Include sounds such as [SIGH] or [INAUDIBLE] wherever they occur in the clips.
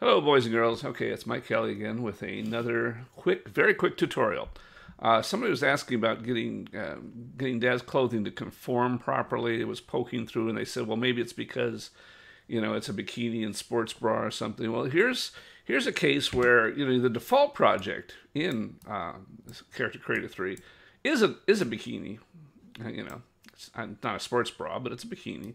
Hello boys and girls. Okay, it's Mike Kelley again with another quick, very quick tutorial. Uh, somebody was asking about getting uh, getting Daz clothing to conform properly. It was poking through and they said, well, maybe it's because, you know, it's a bikini and sports bra or something. Well, here's here's a case where, you know, the default project in uh, Character Creator 3 is a, is a bikini. You know, it's not a sports bra, but it's a bikini.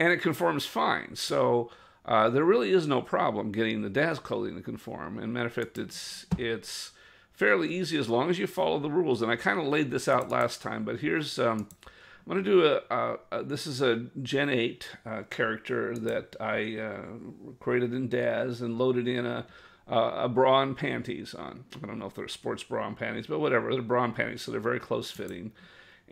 And it conforms fine. So uh, there really is no problem getting the DAZ clothing to conform. And matter of fact, it's it's fairly easy as long as you follow the rules. And I kind of laid this out last time, but here's um, I'm going to do a, a, a, this is a Gen 8 uh, character that I uh, created in DAZ and loaded in a a bra and panties on. I don't know if they're sports bra and panties, but whatever. They're bra and panties, so they're very close fitting.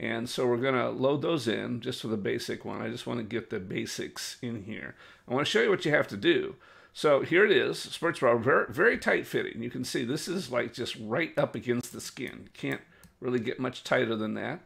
And so we're going to load those in just for the basic one. I just want to get the basics in here. I want to show you what you have to do. So here it is, sports bra, very, very tight fitting. You can see this is like just right up against the skin. Can't really get much tighter than that.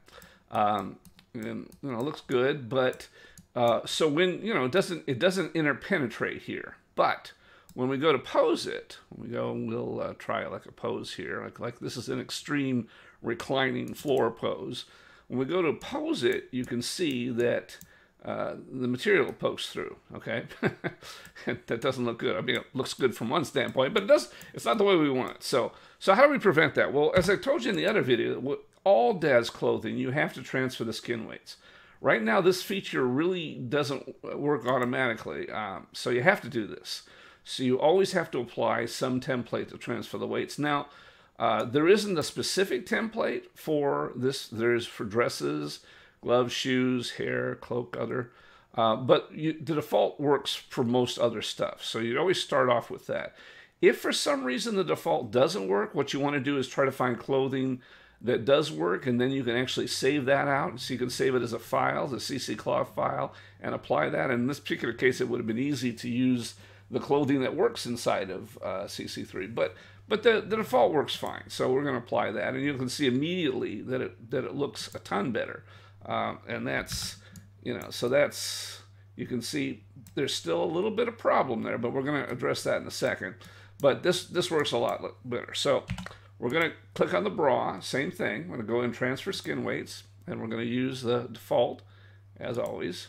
Um, and, you know, looks good, but uh, so when, you know, it doesn't, it doesn't interpenetrate here. But when we go to pose it, when we go, and we'll uh, try like a pose here, like, like this is an extreme reclining floor pose. When we go to pose it, you can see that uh, the material pokes through, okay? [LAUGHS] that doesn't look good. I mean, it looks good from one standpoint, but it does, it's not the way we want. So, so how do we prevent that? Well, as I told you in the other video, all DAZ clothing, you have to transfer the skin weights. Right now, this feature really doesn't work automatically, um, so you have to do this. So you always have to apply some template to transfer the weights. Now, uh, there isn't a specific template for this. There's for dresses, gloves, shoes, hair, cloak, other. Uh, but you, the default works for most other stuff. So you always start off with that. If for some reason the default doesn't work, what you want to do is try to find clothing that does work, and then you can actually save that out. So you can save it as a file, a CC cloth file, and apply that. In this particular case, it would have been easy to use the clothing that works inside of uh, CC3. But but the, the default works fine, so we're going to apply that, and you can see immediately that it that it looks a ton better, um, and that's you know so that's you can see there's still a little bit of problem there, but we're going to address that in a second. But this this works a lot better. So we're going to click on the bra, same thing. We're going to go in transfer skin weights, and we're going to use the default as always.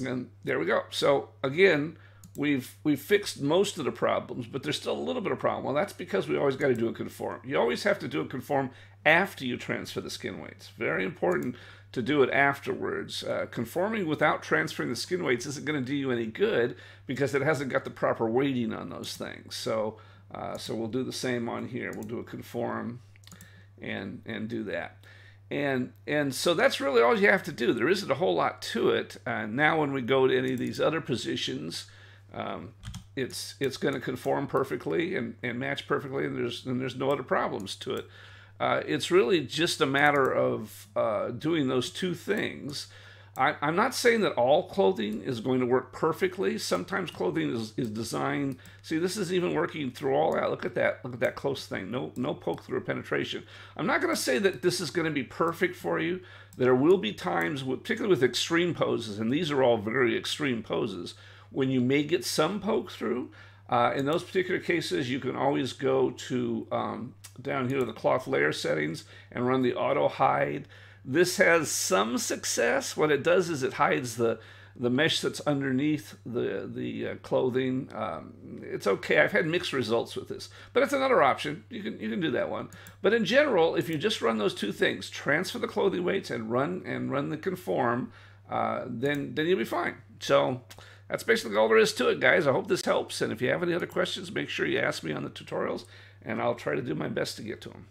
And there we go. So again, we've we've fixed most of the problems, but there's still a little bit of problem. Well, that's because we always got to do a conform. You always have to do a conform after you transfer the skin weights. Very important to do it afterwards. Uh, conforming without transferring the skin weights isn't going to do you any good because it hasn't got the proper weighting on those things. So uh, so we'll do the same on here. We'll do a conform and and do that. And and so that's really all you have to do. There isn't a whole lot to it. Uh, now when we go to any of these other positions, um, it's it's going to conform perfectly and, and match perfectly, and there's and there's no other problems to it. Uh, it's really just a matter of uh, doing those two things. I, am not saying that all clothing is going to work perfectly. Sometimes clothing is, is designed. See, this is even working through all that. Look at that. Look at that close thing. No, no poke through penetration. I'm not going to say that this is going to be perfect for you. There will be times, particularly with extreme poses, and these are all very extreme poses, when you may get some poke through. Uh, in those particular cases, you can always go to um, down here to the cloth layer settings and run the auto hide. This has some success. What it does is it hides the the mesh that's underneath the the uh, clothing. Um, it's okay. I've had mixed results with this, but it's another option. You can you can do that one. But in general, if you just run those two things, transfer the clothing weights and run and run the conform, uh, then then you'll be fine. So that's basically all there is to it, guys. I hope this helps. And if you have any other questions, make sure you ask me on the tutorials, and I'll try to do my best to get to them.